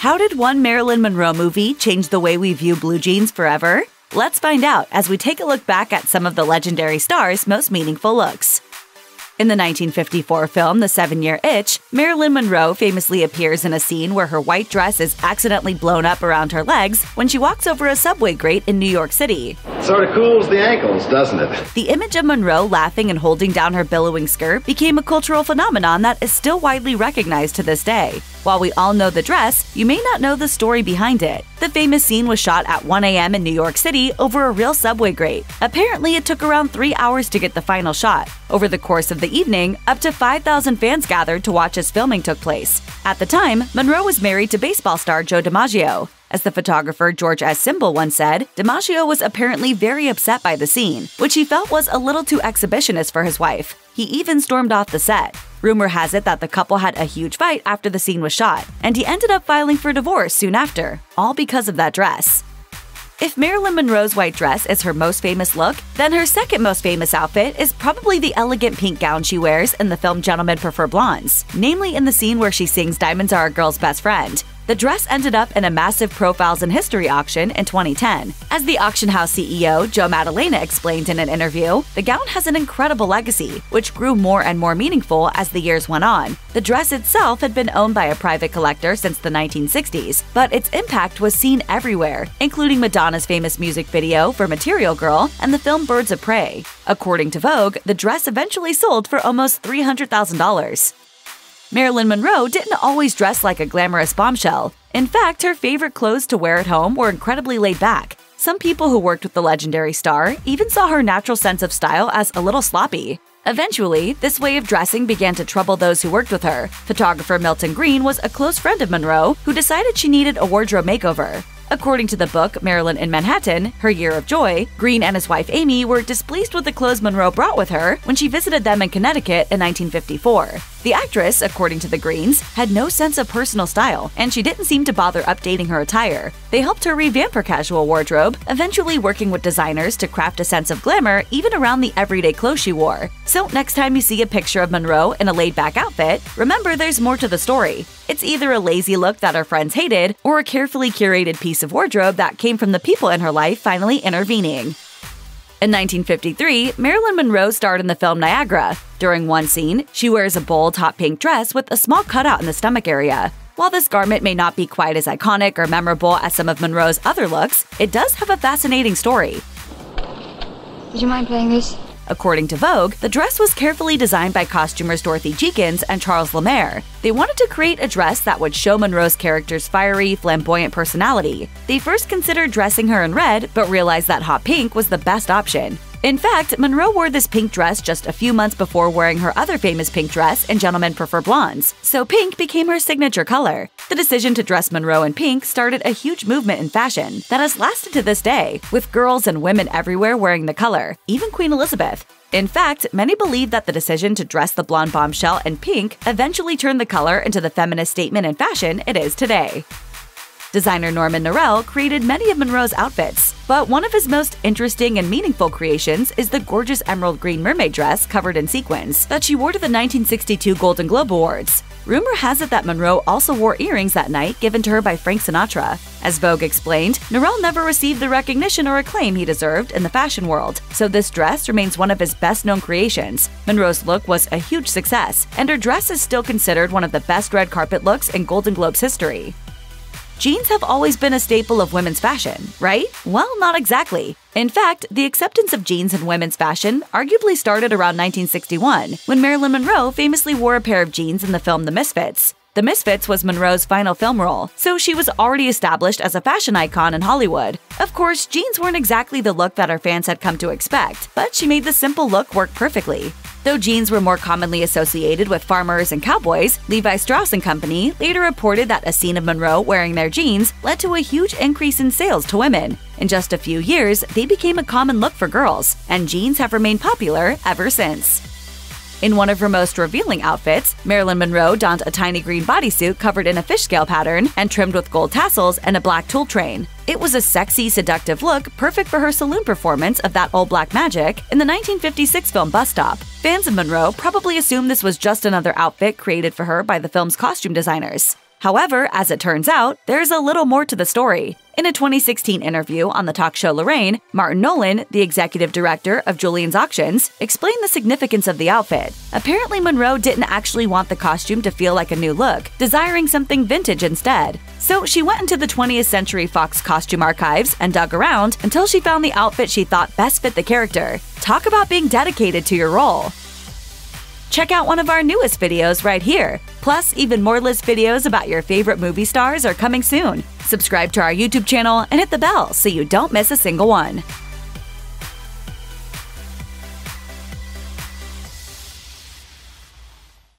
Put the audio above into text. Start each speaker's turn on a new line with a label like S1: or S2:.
S1: How did one Marilyn Monroe movie change the way we view blue jeans forever? Let's find out as we take a look back at some of the legendary star's most meaningful looks. In the 1954 film The Seven Year Itch, Marilyn Monroe famously appears in a scene where her white dress is accidentally blown up around her legs when she walks over a subway grate in New York City.
S2: Sort of cools the ankles, doesn't it?
S1: The image of Monroe laughing and holding down her billowing skirt became a cultural phenomenon that is still widely recognized to this day. While we all know the dress, you may not know the story behind it. The famous scene was shot at 1 a.m. in New York City over a real subway grate. Apparently, it took around three hours to get the final shot. Over the course of the evening, up to 5,000 fans gathered to watch as filming took place. At the time, Monroe was married to baseball star Joe DiMaggio. As the photographer George S. Zimbel once said, DiMaggio was apparently very upset by the scene, which he felt was a little too exhibitionist for his wife. He even stormed off the set. Rumor has it that the couple had a huge fight after the scene was shot, and he ended up filing for divorce soon after, all because of that dress. If Marilyn Monroe's white dress is her most famous look, then her second most famous outfit is probably the elegant pink gown she wears in the film Gentlemen Prefer Blondes, namely in the scene where she sings Diamonds Are a Girl's Best Friend. The dress ended up in a massive Profiles in History auction in 2010. As the auction house CEO, Joe Maddalena, explained in an interview, the gown has an incredible legacy, which grew more and more meaningful as the years went on. The dress itself had been owned by a private collector since the 1960s, but its impact was seen everywhere, including Madonna's famous music video for Material Girl and the film Birds of Prey. According to Vogue, the dress eventually sold for almost $300,000. Marilyn Monroe didn't always dress like a glamorous bombshell. In fact, her favorite clothes to wear at home were incredibly laid back. Some people who worked with the legendary star even saw her natural sense of style as a little sloppy. Eventually, this way of dressing began to trouble those who worked with her. Photographer Milton Greene was a close friend of Monroe who decided she needed a wardrobe makeover. According to the book Marilyn in Manhattan, Her Year of Joy, Greene and his wife Amy were displeased with the clothes Monroe brought with her when she visited them in Connecticut in 1954. The actress, according to the Greenes, had no sense of personal style, and she didn't seem to bother updating her attire. They helped her revamp her casual wardrobe, eventually working with designers to craft a sense of glamour even around the everyday clothes she wore. So, next time you see a picture of Monroe in a laid back outfit, remember there's more to the story. It's either a lazy look that her friends hated, or a carefully curated piece of wardrobe that came from the people in her life finally intervening. In 1953, Marilyn Monroe starred in the film Niagara. During one scene, she wears a bold hot pink dress with a small cutout in the stomach area. While this garment may not be quite as iconic or memorable as some of Monroe's other looks, it does have a fascinating story.
S3: Would you mind playing this?
S1: According to Vogue, the dress was carefully designed by costumers Dorothy Jenkins and Charles Lemaire. They wanted to create a dress that would show Monroe's character's fiery, flamboyant personality. They first considered dressing her in red, but realized that hot pink was the best option. In fact, Monroe wore this pink dress just a few months before wearing her other famous pink dress in Gentlemen Prefer Blondes, so pink became her signature color. The decision to dress Monroe in pink started a huge movement in fashion that has lasted to this day, with girls and women everywhere wearing the color, even Queen Elizabeth. In fact, many believe that the decision to dress the blonde bombshell in pink eventually turned the color into the feminist statement in fashion it is today. Designer Norman Norell created many of Monroe's outfits, but one of his most interesting and meaningful creations is the gorgeous emerald green mermaid dress covered in sequins that she wore to the 1962 Golden Globe Awards. Rumor has it that Monroe also wore earrings that night given to her by Frank Sinatra. As Vogue explained, Norell never received the recognition or acclaim he deserved in the fashion world, so this dress remains one of his best known creations. Monroe's look was a huge success, and her dress is still considered one of the best red carpet looks in Golden Globes history. Jeans have always been a staple of women's fashion, right? Well, not exactly. In fact, the acceptance of jeans in women's fashion arguably started around 1961, when Marilyn Monroe famously wore a pair of jeans in the film The Misfits. The Misfits was Monroe's final film role, so she was already established as a fashion icon in Hollywood. Of course, jeans weren't exactly the look that her fans had come to expect, but she made the simple look work perfectly. Though jeans were more commonly associated with farmers and cowboys, Levi Strauss & Company later reported that a scene of Monroe wearing their jeans led to a huge increase in sales to women. In just a few years, they became a common look for girls, and jeans have remained popular ever since. In one of her most revealing outfits, Marilyn Monroe donned a tiny green bodysuit covered in a fish scale pattern and trimmed with gold tassels and a black tulle train. It was a sexy, seductive look perfect for her saloon performance of that old black magic in the 1956 film Bus Stop. Fans of Monroe probably assumed this was just another outfit created for her by the film's costume designers. However, as it turns out, there's a little more to the story. In a 2016 interview on the talk show Lorraine, Martin Nolan, the executive director of Julien's Auctions, explained the significance of the outfit. Apparently, Monroe didn't actually want the costume to feel like a new look, desiring something vintage instead. So she went into the 20th Century Fox costume archives and dug around until she found the outfit she thought best fit the character. Talk about being dedicated to your role. Check out one of our newest videos right here. Plus, even more list videos about your favorite movie stars are coming soon. Subscribe to our YouTube channel and hit the bell so you don't miss a single one.